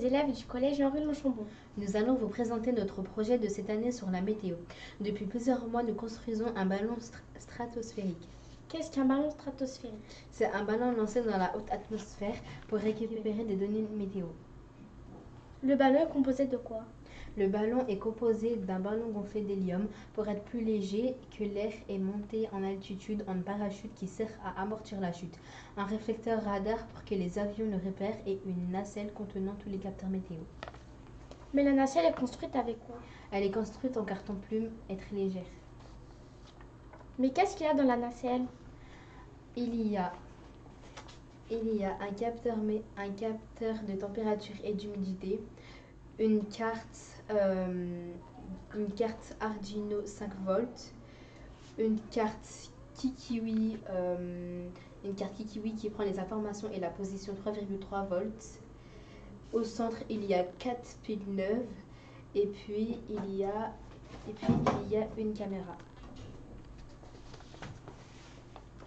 maternelle du collège Henri Longchambon. Nous allons vous présenter notre projet de cette année sur la météo. Depuis plusieurs mois, nous construisons un ballon stratosphérique. Qu'est-ce qu'un ballon stratosphérique? C'est un ballon lancé dans la haute atmosphère pour récupérer des données météo. Le ballon est composé de quoi? Le ballon est composé d'un ballon gonflé d'hélium pour être plus léger que l'air et monter en altitude en parachute qui sert à amortir la chute, un réflecteur radar pour que les avions le repèrent et une nacelle contenant tous les capteurs météo. Mais la nacelle est construite avec quoi? Elle est construite en carton-plume et très légère. Mais qu'est-ce qu'il y a dans la nacelle? Il y a il y a un capteur, un capteur de température et d'humidité, une carte, une carte Arduino 5 volts, une carte Kikiwi, euh, une carte Kikiwi qui prend les informations et la position 3,3 volts. Au centre, il y a 4 piles neuves et puis il y a, et puis, il y a une caméra.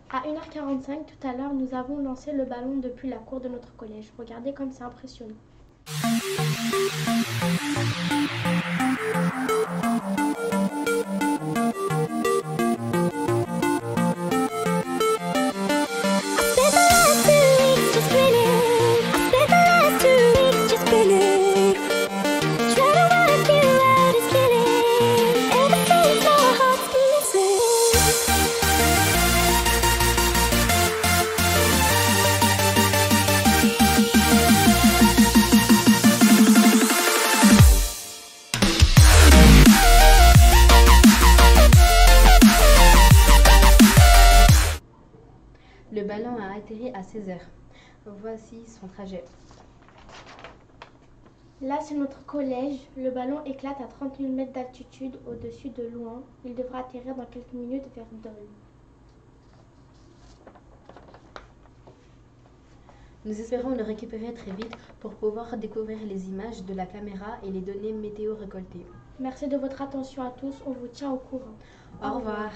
À 1h45 tout à l'heure, nous avons lancé le ballon depuis la cour de notre collège. Regardez comme c'est impressionnant. Thank you. Le ballon a atterri à 16 heures. Voici son trajet. Là, c'est notre collège. Le ballon éclate à 30 000 mètres d'altitude au-dessus de Louan. Il devra atterrir dans quelques minutes vers Dole. Nous espérons le récupérer très vite pour pouvoir découvrir les images de la caméra et les données météo récoltées. Merci de votre attention à tous. On vous tient au courant. Au, revoir.